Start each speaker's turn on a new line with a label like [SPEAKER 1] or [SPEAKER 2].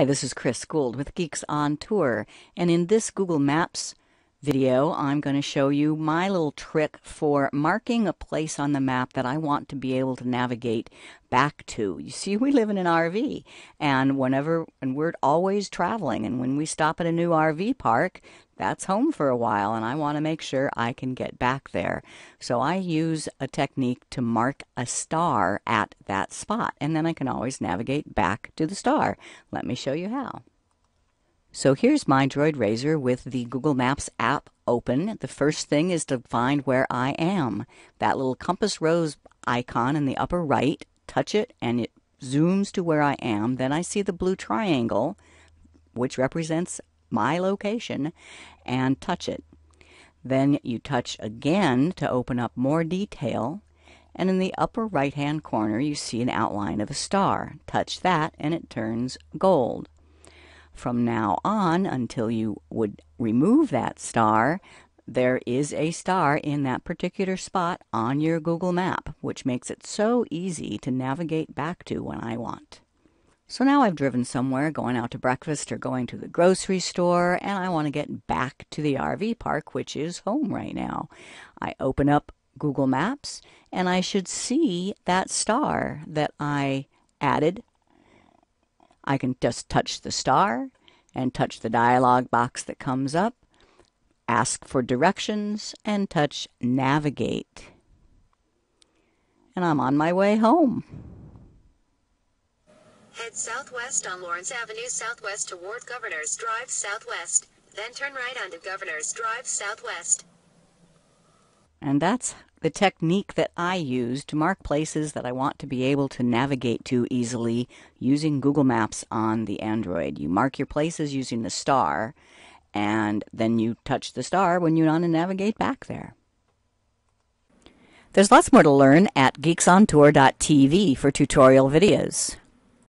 [SPEAKER 1] Hi, this is Chris Guld with Geeks on Tour, and in this Google Maps video, I'm going to show you my little trick for marking a place on the map that I want to be able to navigate back to. You see, we live in an RV, and whenever, and we're always traveling, and when we stop at a new RV park, that's home for a while, and I want to make sure I can get back there. So I use a technique to mark a star at that spot, and then I can always navigate back to the star. Let me show you how. So here's my Droid RAZR with the Google Maps app open. The first thing is to find where I am. That little compass rose icon in the upper right, touch it and it zooms to where I am. Then I see the blue triangle, which represents my location, and touch it. Then you touch again to open up more detail. And in the upper right hand corner, you see an outline of a star. Touch that and it turns gold. From now on, until you would remove that star, there is a star in that particular spot on your Google map, which makes it so easy to navigate back to when I want. So now I've driven somewhere, going out to breakfast or going to the grocery store, and I want to get back to the RV park, which is home right now. I open up Google Maps, and I should see that star that I added I can just touch the star and touch the dialog box that comes up, ask for directions, and touch navigate. And I'm on my way home.
[SPEAKER 2] Head southwest on Lawrence Avenue southwest toward Governor's Drive southwest. Then turn right onto Governor's Drive southwest.
[SPEAKER 1] And that's the technique that I use to mark places that I want to be able to navigate to easily using Google Maps on the Android. You mark your places using the star, and then you touch the star when you want to navigate back there. There's lots more to learn at geeksontour.tv for tutorial videos.